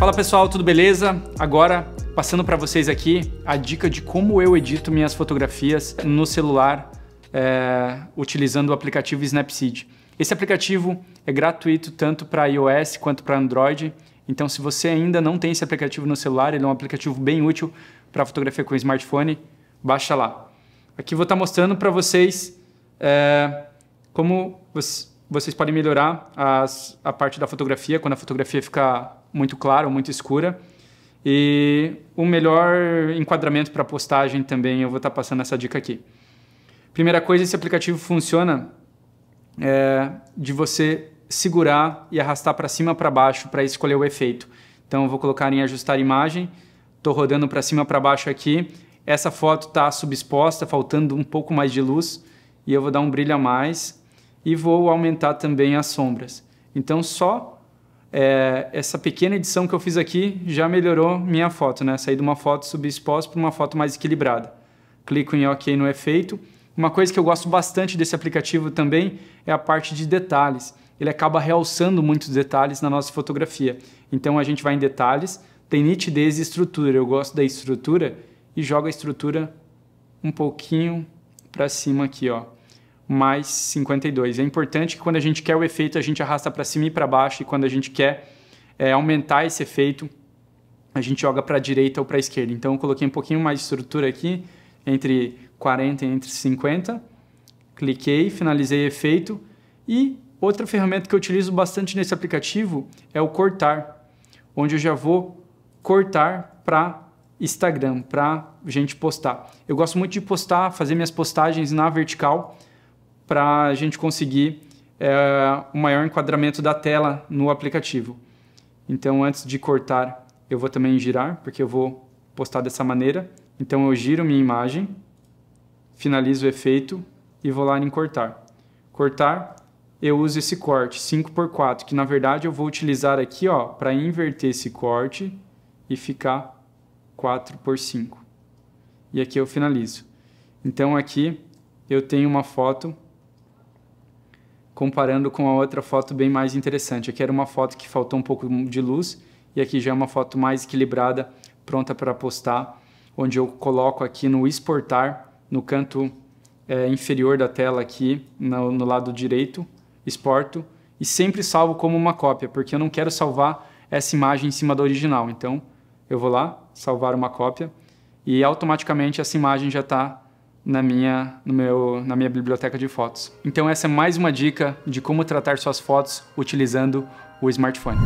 Fala pessoal, tudo beleza? Agora passando para vocês aqui a dica de como eu edito minhas fotografias no celular é, utilizando o aplicativo Snapseed. Esse aplicativo é gratuito tanto para iOS quanto para Android. Então, se você ainda não tem esse aplicativo no celular, ele é um aplicativo bem útil para fotografia com smartphone, baixa lá. Aqui vou estar tá mostrando para vocês é, como vocês podem melhorar as, a parte da fotografia, quando a fotografia fica muito clara ou muito escura. E o melhor enquadramento para postagem também, eu vou estar tá passando essa dica aqui. Primeira coisa, esse aplicativo funciona é, de você segurar e arrastar para cima para baixo para escolher o efeito. Então eu vou colocar em ajustar imagem, estou rodando para cima para baixo aqui. Essa foto está subexposta, faltando um pouco mais de luz e eu vou dar um brilho a mais e vou aumentar também as sombras. Então só é, essa pequena edição que eu fiz aqui já melhorou minha foto, né? Saí de uma foto subexposta para uma foto mais equilibrada. Clico em OK no efeito uma coisa que eu gosto bastante desse aplicativo também é a parte de detalhes. Ele acaba realçando muitos detalhes na nossa fotografia. Então a gente vai em detalhes, tem nitidez e estrutura. Eu gosto da estrutura e jogo a estrutura um pouquinho para cima aqui, ó. Mais 52. É importante que quando a gente quer o efeito, a gente arrasta para cima e para baixo. E quando a gente quer é, aumentar esse efeito, a gente joga para a direita ou para a esquerda. Então eu coloquei um pouquinho mais de estrutura aqui, entre 40 entre 50. Cliquei, finalizei efeito. E outra ferramenta que eu utilizo bastante nesse aplicativo é o cortar, onde eu já vou cortar para Instagram, para gente postar. Eu gosto muito de postar, fazer minhas postagens na vertical para a gente conseguir é, o maior enquadramento da tela no aplicativo. Então, antes de cortar, eu vou também girar, porque eu vou postar dessa maneira. Então, eu giro minha imagem finalizo o efeito e vou lá em cortar. Cortar, eu uso esse corte 5 por 4 que na verdade eu vou utilizar aqui para inverter esse corte e ficar 4 por 5. E aqui eu finalizo. Então aqui eu tenho uma foto comparando com a outra foto bem mais interessante. Aqui era uma foto que faltou um pouco de luz e aqui já é uma foto mais equilibrada, pronta para postar, onde eu coloco aqui no exportar no canto é, inferior da tela aqui, no, no lado direito, exporto e sempre salvo como uma cópia, porque eu não quero salvar essa imagem em cima da original. Então, eu vou lá, salvar uma cópia e automaticamente essa imagem já está na minha, no meu, na minha biblioteca de fotos. Então essa é mais uma dica de como tratar suas fotos utilizando o smartphone.